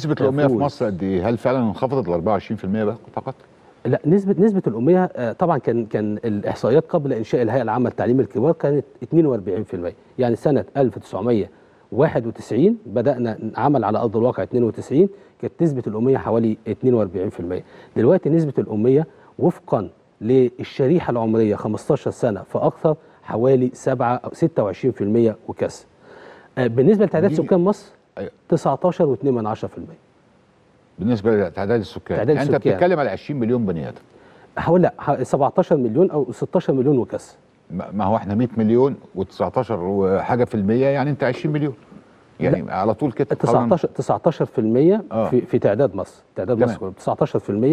نسبة الأمية في. مصر قد إيه؟ هل فعلا انخفضت ل 24% بقى فقط؟ لا نسبة نسبة الأمية آه، طبعا كان كان الإحصائيات قبل إنشاء الهيئة العامة لتعليم الكبار كانت 42% يعني سنة 1991 بدأنا نعمل على أرض الواقع 92 كانت نسبة الأمية حوالي 42% دلوقتي نسبة الأمية وفقا للشريحة العمرية 15 سنة فأكثر حوالي 7 أو 26% وكسر آه، بالنسبة لتعداد سكان مصر أيوة. 19.2% بالنسبة لتعداد السكان تعداد يعني السكان. بتتكلم على 20 مليون بني آدم حوالي لا، ح- 17 مليون أو 16 مليون وكسر ما هو إحنا 100 مليون و19 وحاجة في المية يعني أنت 20 مليون يعني على طول كده طبعاً. 19 19% آه. في في تعداد مصر تعداد تمام. مصر كله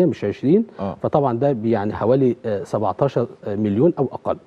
19% مش 20 آه. فطبعا ده يعني حوالي آه، 17 مليون أو أقل آه،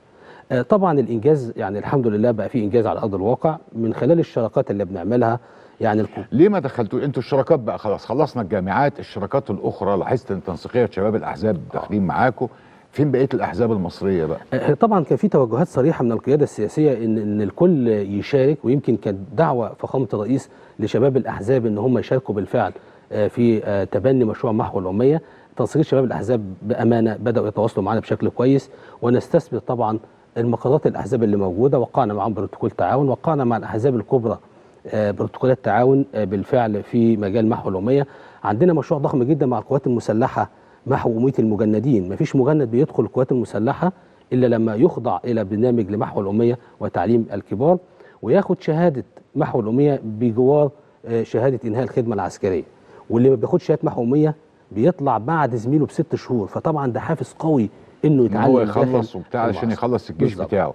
طبعا الإنجاز يعني الحمد لله بقى في إنجاز على أرض الواقع من خلال الشراكات اللي بنعملها. يعني الكو- ليه ما دخلتوا أنتوا الشراكات بقى خلاص خلصنا الجامعات الشراكات الأخرى لاحظت ان تنسيقية شباب الأحزاب داخلين معاكم فين بقية الأحزاب المصرية بقى؟ آه، طبعا كان في توجهات صريحة من القيادة السياسية إن إن الكل يشارك ويمكن كانت دعوة فخامة الرئيس لشباب الأحزاب إن هم يشاركوا بالفعل آه، في آه، تبني مشروع محو الاميه تنسيق شباب الأحزاب بأمانة بدأوا يتواصلوا معنا بشكل كويس ونستثمر طبعا المقرات الأحزاب اللي موجودة وقعنا معاهم بروتوكول تعاون وقعنا مع الأحزاب الكبرى آه، بروتوكولات تعاون آه، بالفعل في مجال محو الأمية. عندنا مشروع ضخم جدا مع القوات المسلحة محو أمية المجندين. مفيش مجند بيدخل القوات المسلحة إلا لما يخضع إلى برنامج لمحو الأمية وتعليم الكبار وياخد شهادة محو الأمية بجوار آه، شهادة إنهاء الخدمة العسكرية. واللي ما بياخدش شهادة محو اميه بيطلع بعد زميله بست شهور. فطبعا ده حافز قوي إنه إن يتعلم هو يخلص وبتاع المعسكر. يخلص الجيش بالظبط. بتاعه